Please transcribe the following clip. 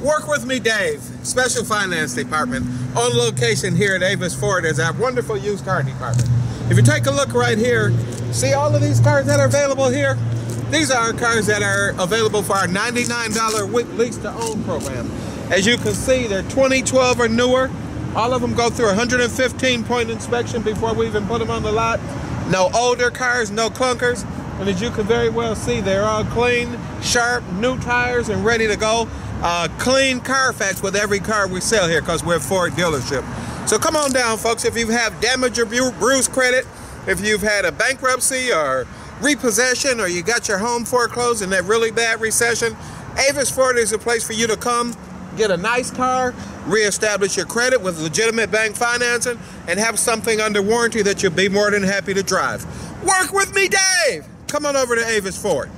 Work with me, Dave, Special Finance Department, on location here at Avis Ford as our wonderful used car department. If you take a look right here, see all of these cars that are available here? These are cars that are available for our $99 week lease to own program. As you can see, they're 2012 or newer. All of them go through 115 point inspection before we even put them on the lot. No older cars, no clunkers. And as you can very well see, they're all clean, sharp, new tires, and ready to go. Uh, clean Carfax with every car we sell here because we're a Ford dealership. So come on down, folks. If you have damage or bruise credit, if you've had a bankruptcy or repossession, or you got your home foreclosed in that really bad recession, Avis Ford is a place for you to come, get a nice car, reestablish your credit with legitimate bank financing, and have something under warranty that you'll be more than happy to drive. Work with me, Dave! Come on over to Avis Ford.